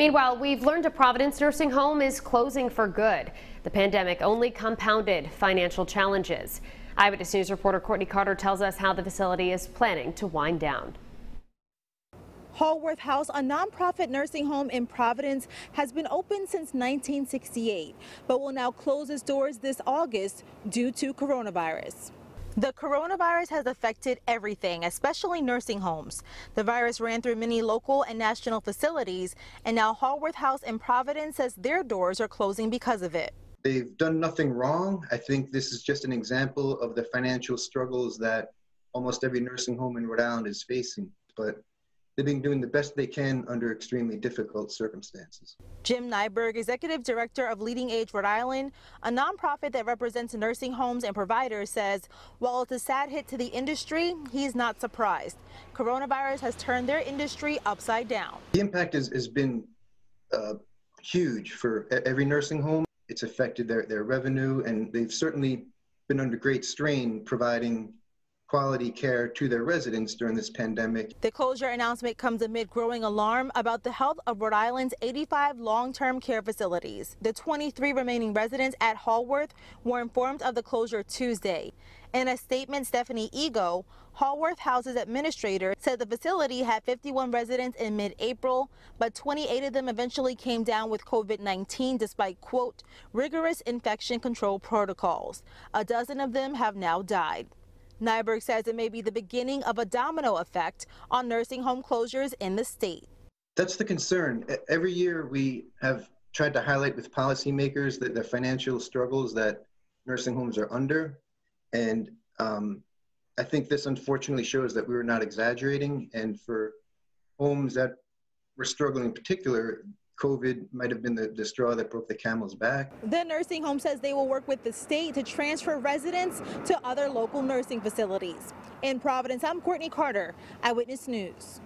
Meanwhile, we've learned a Providence nursing home is closing for good. The pandemic only compounded financial challenges. Eyewitness News reporter Courtney Carter tells us how the facility is planning to wind down. Hallworth House, a nonprofit nursing home in Providence, has been open since 1968, but will now close its doors this August due to coronavirus. The coronavirus has affected everything, especially nursing homes. The virus ran through many local and national facilities, and now Hallworth House in Providence says their doors are closing because of it. They've done nothing wrong. I think this is just an example of the financial struggles that almost every nursing home in Rhode Island is facing. But They've been doing the best they can under extremely difficult circumstances. Jim Nyberg, Executive Director of LeadingAge Rhode Island, a nonprofit that represents nursing homes and providers, says while it's a sad hit to the industry, he's not surprised. Coronavirus has turned their industry upside down. The impact has, has been uh, huge for every nursing home. It's affected their, their revenue, and they've certainly been under great strain providing quality care to their residents during this pandemic. The closure announcement comes amid growing alarm about the health of Rhode Island's 85 long-term care facilities. The 23 remaining residents at Hallworth were informed of the closure Tuesday. In a statement, Stephanie Ego, Hallworth House's administrator, said the facility had 51 residents in mid-April, but 28 of them eventually came down with COVID-19 despite, quote, rigorous infection control protocols. A dozen of them have now died. Nyberg says it may be the beginning of a domino effect on nursing home closures in the state. That's the concern. Every year we have tried to highlight with policymakers the, the financial struggles that nursing homes are under. And um, I think this unfortunately shows that we were not exaggerating. And for homes that were struggling in particular, COVID might have been the, the straw that broke the camel's back. The nursing home says they will work with the state to transfer residents to other local nursing facilities. In Providence, I'm Courtney Carter, Eyewitness News.